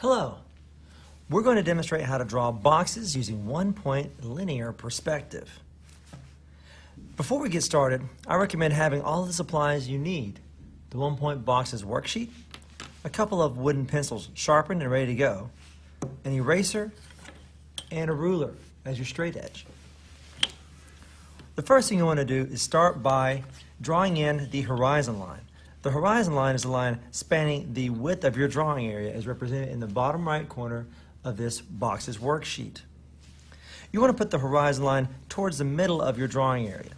Hello. We're going to demonstrate how to draw boxes using one-point linear perspective. Before we get started, I recommend having all the supplies you need. The one-point boxes worksheet, a couple of wooden pencils sharpened and ready to go, an eraser, and a ruler as your straight edge. The first thing you want to do is start by drawing in the horizon line. The horizon line is the line spanning the width of your drawing area as represented in the bottom right corner of this box's worksheet. You want to put the horizon line towards the middle of your drawing area.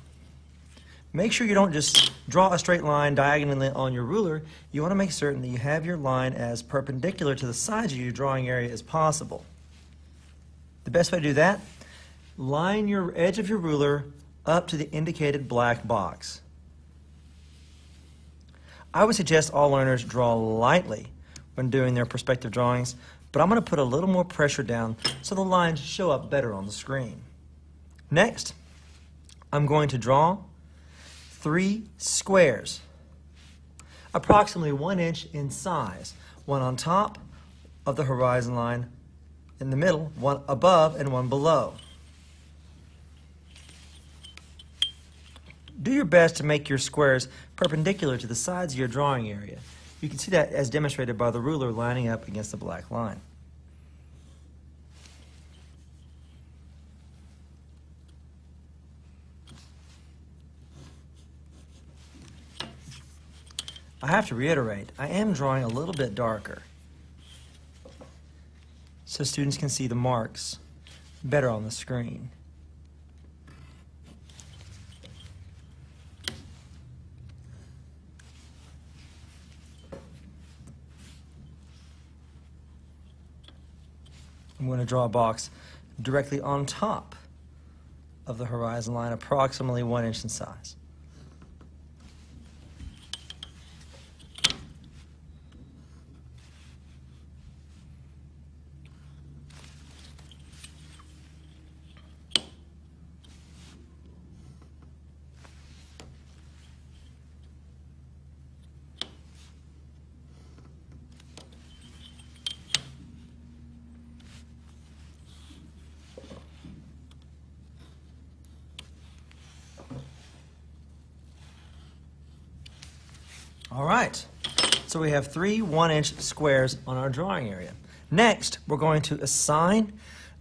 Make sure you don't just draw a straight line diagonally on your ruler. You want to make certain that you have your line as perpendicular to the sides of your drawing area as possible. The best way to do that, line your edge of your ruler up to the indicated black box. I would suggest all learners draw lightly when doing their perspective drawings, but I'm going to put a little more pressure down so the lines show up better on the screen. Next, I'm going to draw three squares, approximately one inch in size, one on top of the horizon line, in the middle, one above and one below. Do your best to make your squares perpendicular to the sides of your drawing area. You can see that as demonstrated by the ruler lining up against the black line. I have to reiterate, I am drawing a little bit darker so students can see the marks better on the screen. I'm going to draw a box directly on top of the horizon line, approximately one inch in size. All right. So we have three one-inch squares on our drawing area. Next, we're going to assign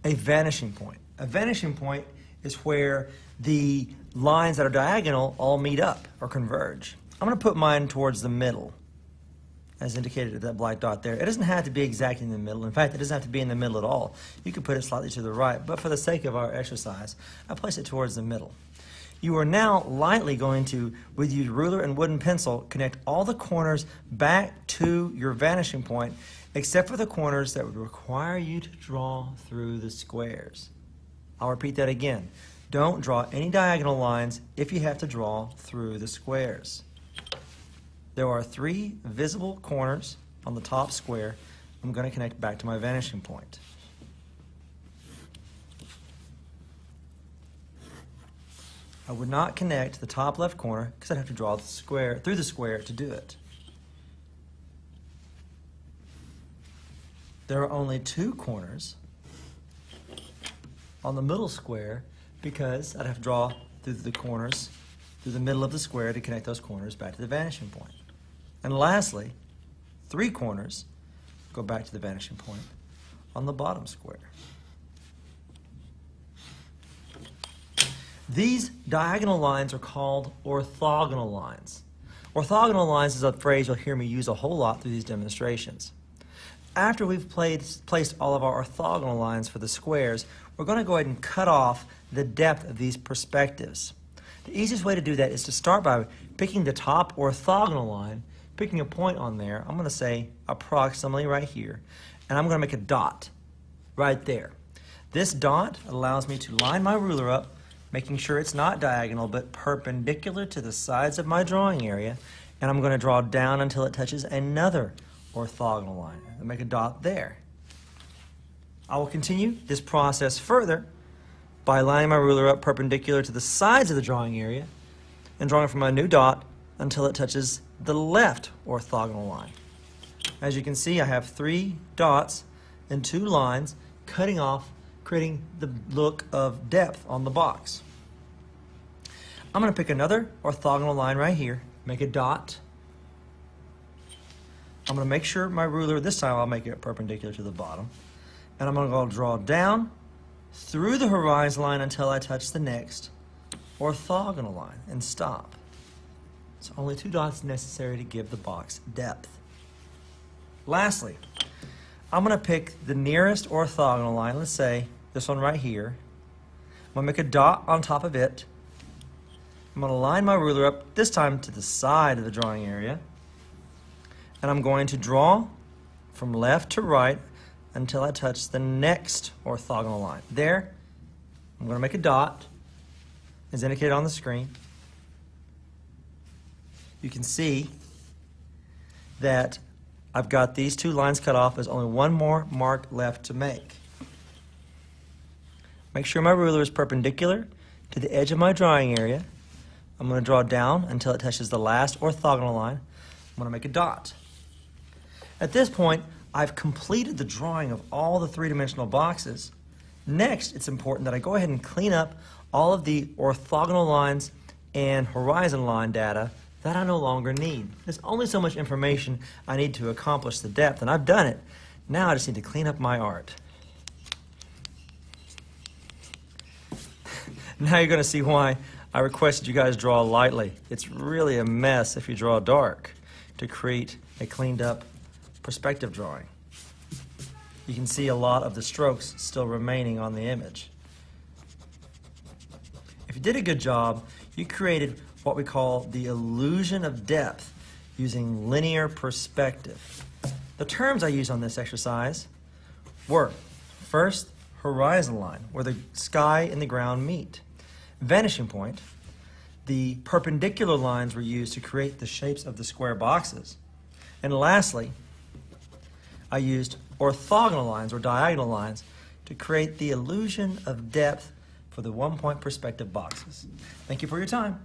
a vanishing point. A vanishing point is where the lines that are diagonal all meet up or converge. I'm going to put mine towards the middle, as indicated with that black dot there. It doesn't have to be exactly in the middle. In fact, it doesn't have to be in the middle at all. You could put it slightly to the right, but for the sake of our exercise, I place it towards the middle. You are now lightly going to, with your ruler and wooden pencil, connect all the corners back to your vanishing point, except for the corners that would require you to draw through the squares. I'll repeat that again. Don't draw any diagonal lines if you have to draw through the squares. There are three visible corners on the top square. I'm going to connect back to my vanishing point. I would not connect the top left corner because I'd have to draw the square through the square to do it. There are only two corners on the middle square because I'd have to draw through the corners, through the middle of the square to connect those corners back to the vanishing point. And lastly, three corners go back to the vanishing point on the bottom square. These diagonal lines are called orthogonal lines. Orthogonal lines is a phrase you'll hear me use a whole lot through these demonstrations. After we've played, placed all of our orthogonal lines for the squares, we're going to go ahead and cut off the depth of these perspectives. The easiest way to do that is to start by picking the top orthogonal line, picking a point on there. I'm going to say approximately right here, and I'm going to make a dot right there. This dot allows me to line my ruler up making sure it's not diagonal but perpendicular to the sides of my drawing area. And I'm going to draw down until it touches another orthogonal line. I'll make a dot there. I will continue this process further by lining my ruler up perpendicular to the sides of the drawing area and drawing from a new dot until it touches the left orthogonal line. As you can see, I have three dots and two lines cutting off, creating the look of depth on the box. I'm going to pick another orthogonal line right here, make a dot. I'm going to make sure my ruler, this time I'll make it perpendicular to the bottom. And I'm going to go draw down through the horizon line until I touch the next orthogonal line and stop. So only two dots necessary to give the box depth. Lastly, I'm going to pick the nearest orthogonal line, let's say this one right here. I'm going to make a dot on top of it. I'm going to line my ruler up, this time to the side of the drawing area. And I'm going to draw from left to right until I touch the next orthogonal line. There, I'm going to make a dot, as indicated on the screen. You can see that I've got these two lines cut off. There's only one more mark left to make. Make sure my ruler is perpendicular to the edge of my drawing area. I'm going to draw down until it touches the last orthogonal line. I'm going to make a dot. At this point, I've completed the drawing of all the three-dimensional boxes. Next, it's important that I go ahead and clean up all of the orthogonal lines and horizon line data that I no longer need. There's only so much information I need to accomplish the depth, and I've done it. Now I just need to clean up my art. now you're going to see why I requested you guys draw lightly. It's really a mess if you draw dark to create a cleaned up perspective drawing. You can see a lot of the strokes still remaining on the image. If you did a good job, you created what we call the illusion of depth using linear perspective. The terms I used on this exercise were first, horizon line, where the sky and the ground meet vanishing point, the perpendicular lines were used to create the shapes of the square boxes. And lastly, I used orthogonal lines or diagonal lines to create the illusion of depth for the one point perspective boxes. Thank you for your time.